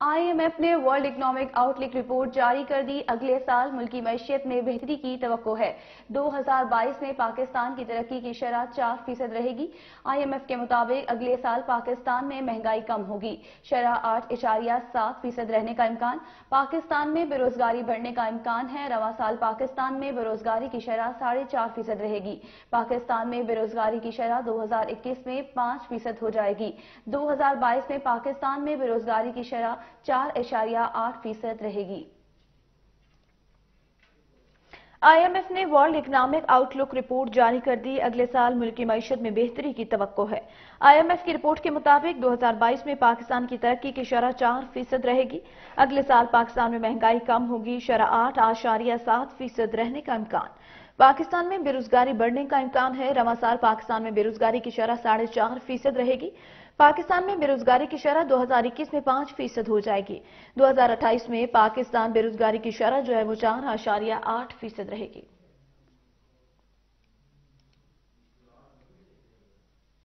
IMF ने world economic outlook report जारी कर दी। अगले साल मुल्की मैशियत में बेहतरी की तो है। 2022 में पाकिस्तान की तरक्की की शरह चार फ़ीसद रहेगी। आईएमएफ के मुताबिक अगले साल पाकिस्तान में महँगाई कम होगी। शरह आठ इशारिया सात फ़ीसद रहने का इम्कान। पाकिस्तान में बेरोजगारी बढ़ने का इम्कान है। रवा साल पाकिस्तान में बेरोजगारी की शरह साढ़े चार फ़ीसद रहेगी। पाकिस्तान में बेरोजगारी की शरह दो हज़ार इक्कीस में पाँच फ़ीसद हो जाएगी। दो हज़ार बाईस में पाकिस्तान में बेरोजगारी की शरह चार इशारिया आठ फ़ीसद रहेगी। आईएमएफ ने वर्ल्ड इकोनॉमिक आउटलुक रिपोर्ट जारी कर दी। अगले साल मुल्क मीशत में बेहतरी की तो है। आईएमएफ की रिपोर्ट के मुताबिक 2022 में पाकिस्तान की तरक्की की शरह चार फ़ीसद रहेगी। अगले साल पाकिस्तान में महँगाई कम होगी। शरह आठ आशारिया सात फ़ीसद रहने का इम्कान। पाकिस्तान में बेरोजगारी बढ़ने का इम्कान है। रवा साल पाकिस्तान में बेरोजगारी की शरह साढ़े चार फ़ीसद रहेगी। पाकिस्तान में बेरोजगारी की शरह 2021 में पाँच फ़ीसद हो जाएगी। 2028 में पाकिस्तान बेरोजगारी की शरह जो है वो चार आशारिया आठ फ़ीसद रहेगी।